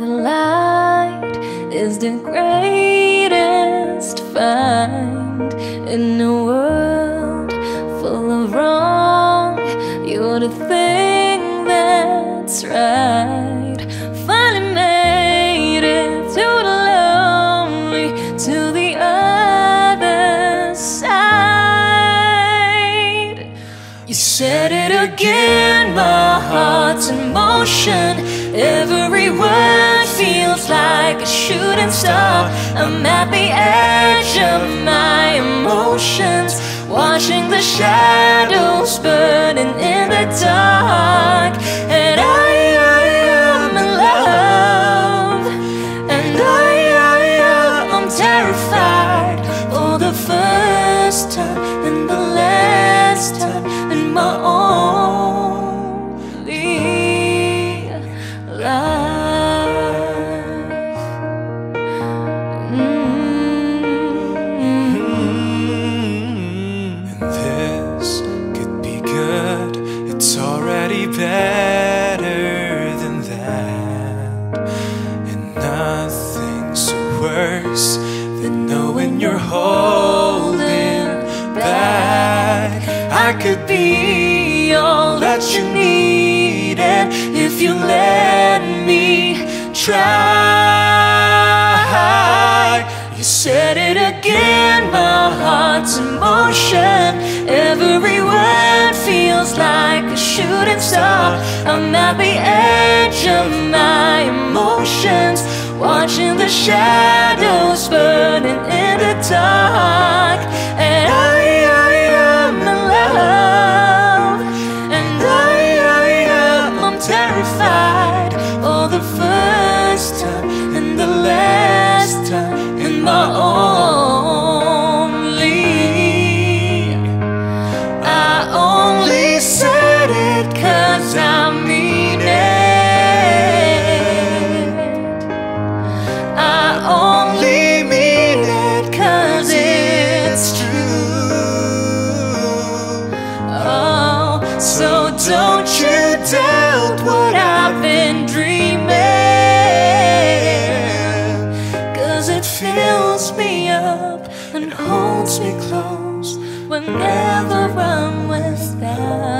the light is the greatest find in a world full of wrong. You're the thing that's right. Finally made it to the lonely, to the other side. You said it again, my heart's in motion. Every word feels like a shooting star. I'm at the edge of my emotions, watching the shadows burning in the dark. Worse than knowing you're holding back. I could be all that you needed if you let me try. You said it again, my heart's in motion. Every word feels like a shooting star. I'm at the edge of my emotions, watching the shadows burning don't you doubt what I've been dreaming. Cause it fills me up and holds me close whenever I'm without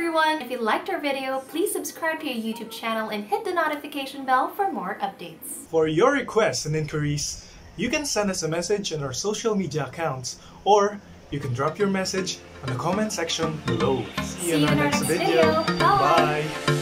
everyone! If you liked our video, please subscribe to our YouTube channel and hit the notification bell for more updates. For your requests and inquiries, you can send us a message on our social media accounts or you can drop your message on the comment section below. See you in our next video.